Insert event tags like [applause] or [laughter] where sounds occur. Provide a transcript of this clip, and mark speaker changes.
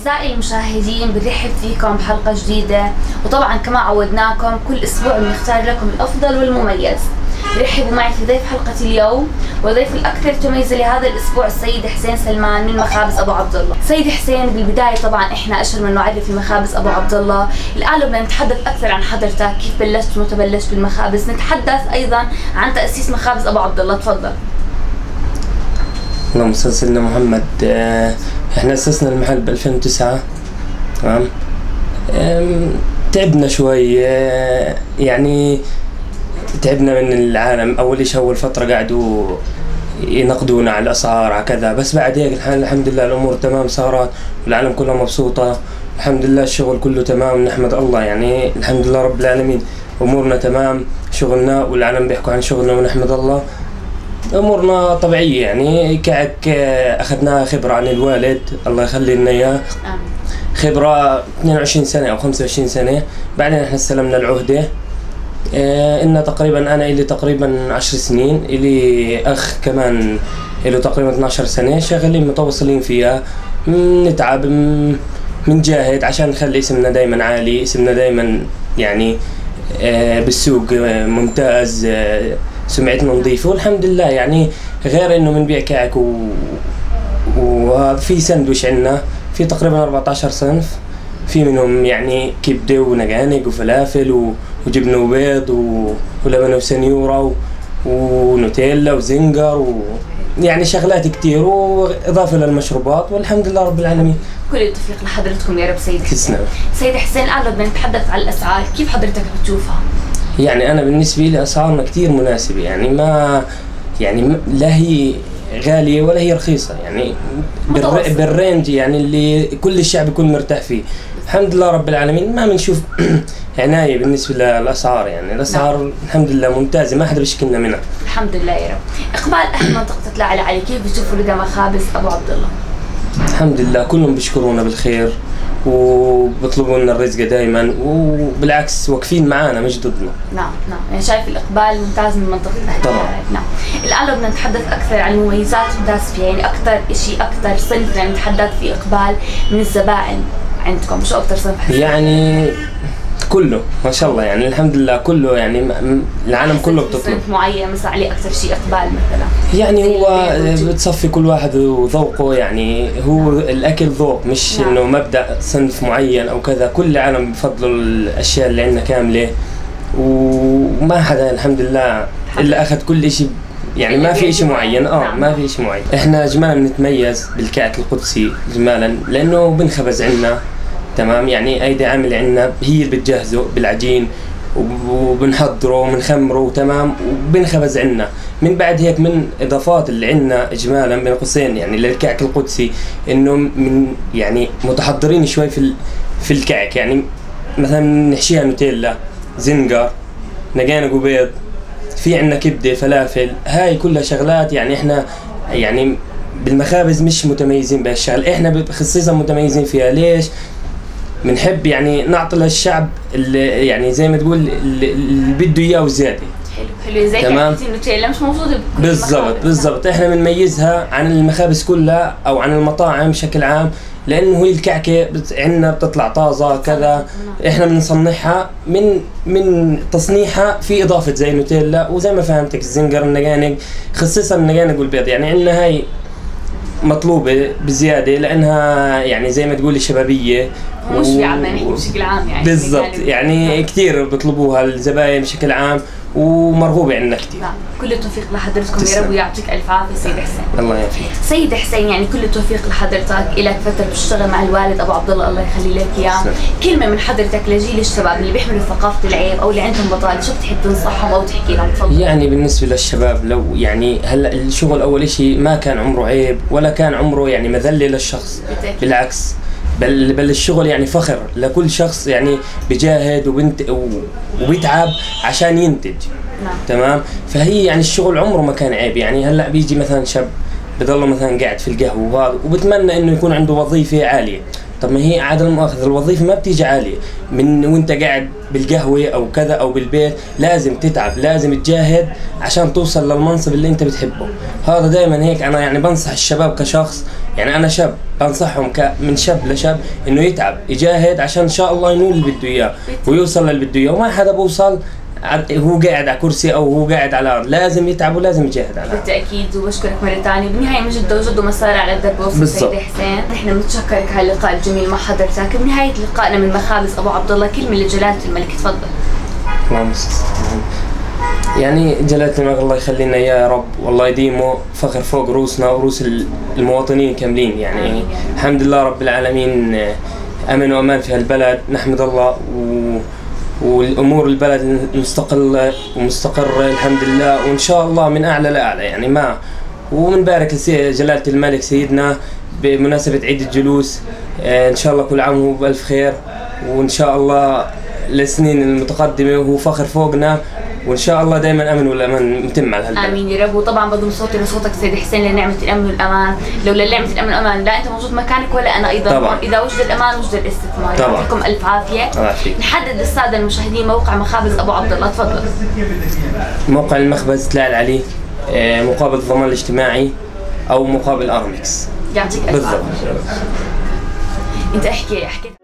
Speaker 1: أعزائي المشاهدين بنرحب فيكم بحلقة جديدة. وطبعا كما عودناكم كل أسبوع بنختار لكم الأفضل والمميز. رحبوا معي في ضيف حلقة اليوم وضيف الأكثر تميزا لهذا الأسبوع السيد حسين سلمان من مخابز أبو عبد الله سيد حسين بالبداية طبعا إحنا أشهر من نعرف في مخابز أبو عبد الله الآن بدنا نتحدث أكثر عن حضرتك كيف بلشت ومتى بلشت بالمخابز؟ نتحدث أيضا عن تأسيس مخابز أبو عبد الله تفضل.
Speaker 2: اللهم صل محمد. آه، إحنا أسسنا المحل ب 2009 تمام؟ تعبنا شوي آه، يعني تعبنا من العالم. أول شيء أول فترة قعدوا ينقدونا على الأسعار على كذا. بس بعد هيك الح- الحمد لله الأمور تمام صارت والعالم كلها مبسوطة. الحمد لله الشغل كله تمام نحمد الله. يعني الحمد لله رب العالمين أمورنا تمام شغلنا والعالم بيحكوا عن شغلنا ونحمد الله. أمورنا طبيعية يعني. كعك اخذناها خبرة عن الوالد الله يخلي لنا
Speaker 1: إياه.
Speaker 2: خبرة 22 سنة أو 25 سنة. بعدين إحنا استلمنا العهدة. آه إن تقريبا أنا إلي تقريبا 10 سنين إلي أخ كمان له تقريبا 12 سنة. شغالين متواصلين فيها. نتعب بنجاهد عشان نخلي اسمنا دائما عالي اسمنا دائما يعني آه بالسوق آه، ممتاز آه سمعتنا نظيفه والحمد لله يعني غير إنه بنبيع كعك و... وفي سندويش عندنا في تقريبا 14 صنف. في منهم يعني كبدة ونقانق وفلافل و... وجبنة وبيض و... ولبن وسنيورة و... ونوتيلا وزنجر و... يعني شغلات كتير وإضافة للمشروبات والحمد لله رب العالمين.
Speaker 1: كل التوفيق لحضرتكم يا رب سيد حسين
Speaker 2: تسلم.
Speaker 1: سيد حسين الآن بدنا نتحدث عن الأسعار كيف حضرتك بتشوفها؟
Speaker 2: يعني أنا بالنسبة لي اسعارنا كتير مناسبه يعني ما يعني لا هي غالية ولا هي رخيصة يعني بالر-. بالرينج يعني اللي كل الشعب يكون مرتاح فيه. الحمد لله رب العالمين ما بنشوف [clears throat] عناية بالنسبة للأسعار يعني الأسعار الحمد لله ممتازة ما حدا بيشكلنا منها.
Speaker 1: الحمد لله يا رب. إقبال أهل منطقه تلاعلي علي كيف بتشوفوا لقى مخابز أبو عبد الله؟
Speaker 2: الحمد لله كلهم بيشكرونا بالخير. وبيطلبوا لنا الرزق دائما وبالعكس واقفين معانا مش ضدنا.
Speaker 1: نعم نعم. يعني شايف الإقبال ممتاز من منطقة أهل
Speaker 2: طبعاً.
Speaker 1: نعم. الآن لو بدنا نتحدث أكثر عن المميزات ممتاز فيها يعني أكثر شيء أكثر صنف بدنا نتحدث في إقبال من الزبائن عندكم؟ شو أكثر صنف؟
Speaker 2: يعني كله ما شاء الله يعني الحمد لله كله يعني العالم كله بتطلب.
Speaker 1: معين مثلا عليه أكثر شيء إقبال مثلا؟
Speaker 2: يعني هو. بتصفي كل واحد وذوقه يعني هو الأكل ذوق مش
Speaker 1: نعم.
Speaker 2: إنه مبدأ صنف معين أو كذا. كل العالم بفضلوا الأشياء اللي عندنا كاملة. وما حدا الحمد لله إلا أخذ كل شيء يعني ما في شيء معين. آه
Speaker 1: نعم.
Speaker 2: ما في شيء معين. إحنا اجمالا بنتميز بالكعك القدسي اجمالا لأنه بنخبز عندنا تمام؟ يعني ايدي عامل عندنا هي اللي بتجهزه بالعجين وب- وبنحضره وبنخمره تمام؟ وبنخبز عندنا. من بعد هيك من إضافات اللي عندنا اجمالا بين قوسين يعني للكعك القدسي إنه من يعني متحضرين شوي في في الكعك. يعني مثلا نحشيها نوتيلا زنجر نقانق وبيض في عندنا كبدة فلافل هاي كلها شغلات يعني إحنا يعني بالمخابز مش متميزين بهالشغل. إحنا خصيصا متميزين فيها. ليش؟ بنحب يعني نعطي للشعب اللي يعني زي ما تقول اللي بده إياه وزيادة.
Speaker 1: حلو. حلو. زي
Speaker 2: تمام.
Speaker 1: النوتيلا مش موجودة بكل
Speaker 2: بالضبط
Speaker 1: المخابز.
Speaker 2: بالضبط. إحنا بنميزها عن المخابز كلها أو عن المطاعم بشكل عام لأنه هي الكعكة بت... عندنا بتطلع طازة كذا. إحنا بنصنعها من من تصنيعها في إضافة زي نوتيلا وزي ما فهمتك الزنجر النقانق خصيصا النقانق والبيض. يعني عندنا هاي مطلوبة بزيادة لأنها يعني زي ما تقولي شبابية.
Speaker 1: مش في عمان نحكي بشكل عام يعني؟
Speaker 2: بالضبط. يعني كثير بيطلبوها الزباين بشكل عام ومرغوبه عندنا كثير.
Speaker 1: نعم كل التوفيق لحضرتكم. يا. رب ويعطيك ألف عافية سيد حسين.
Speaker 2: الله يعافيك.
Speaker 1: سيد حسين يعني كل التوفيق لحضرتك. إلك فترة بتشتغل مع الوالد أبو عبد الله الله يخلي لك إياه.
Speaker 2: تسلم.
Speaker 1: كلمة من حضرتك لجيل الشباب اللي بيحملوا ثقافة العيب أو اللي عندهم بطالة. شو بتحب تنصحهم أو تحكي لهم؟ تفضل.
Speaker 2: يعني بالنسبة للشباب لو يعني هلأ الشغل أول إشي ما كان عمره عيب ولا كان عمره يعني مذلة للشخص.
Speaker 1: بالتأكيد.
Speaker 2: بالعكس. بل بل الشغل يعني فخر لكل شخص يعني بيجاهد وبنت وبيتعب عشان ينتج.
Speaker 1: نعم.
Speaker 2: تمام؟ فهي يعني الشغل عمره ما كان عيب. يعني هلأ بيجي مثلا شاب بضله مثلا قاعد في القهوة وهذا وبتمنى إنه يكون عنده وظيفة عالية. طب ما هي عدم المؤاخذة الوظيفة ما بتيجي عالية. من وانت قاعد بالقهوة أو كذا أو بالبيت لازم تتعب لازم تجاهد عشان توصل للمنصب اللي انت بتحبه. هذا دائما هيك. أنا يعني بنصح الشباب كشخص يعني أنا شاب بنصحهم ك من شاب لشاب إنه يتعب يجاهد عشان إن شاء الله ينول اللي بده إياه ويوصل للي بده إياه. وما حدا بوصل هو قاعد على كرسي أو هو قاعد على الأرض لازم يتعب ولازم يجاهد على الأرض
Speaker 1: بالتأكيد وبشكرك مرة ثانية بالنهاية من جد وجد ومسار على الدرب وصل
Speaker 2: بالضبط.
Speaker 1: سيدي حسين. نحن بنتشكرك على اللقاء الجميل مع حضرتك. بنهاية لقائنا من مخابز أبو عبد الله كلمة لجلالة الملك. تفضل.
Speaker 2: اللهم. يعني جلالة الملك الله يخلينا يا رب والله يديمه فخر فوق روسنا ورؤوس المواطنين كاملين. يعني
Speaker 1: آمين.
Speaker 2: الحمد لله رب العالمين آه، أمن وأمان في هالبلد. نحمد الله و والأمور البلد مستقلة ومستقرة الحمد لله. وإن شاء الله من أعلى لأعلى يعني ما وبنبارك لجلاله الملك سيدنا بمناسبة عيد الجلوس. آه، إن شاء الله كل عام وهو بالف خير. وإن شاء الله للسنين المتقدمة وهو فخر فوقنا. وإن شاء الله دائما أمن والامان متم على هالبلد.
Speaker 1: آمين يا رب. وطبعا بضم صوتي لصوتك سيدي حسين لنعمه الأمن والأمان. لولا نعمة الأمن والأمان لا أنت موجود مكانك ولا أنا أيضا.
Speaker 2: طبعاً.
Speaker 1: إذا وجد الأمان وجد الاستثمار.
Speaker 2: طبعاً.
Speaker 1: يعطيكم ألف عافية.
Speaker 2: الله يعافيك.
Speaker 1: نحدد للساده المشاهدين موقع مخابز أبو عبد الله. تفضل.
Speaker 2: موقع المخبز تلاقي عليه آه، مقابل الضمان الاجتماعي أو مقابل أرمكس.
Speaker 1: يعطيك ألف
Speaker 2: بالضبط.
Speaker 1: عافية. أنت احكي احكي.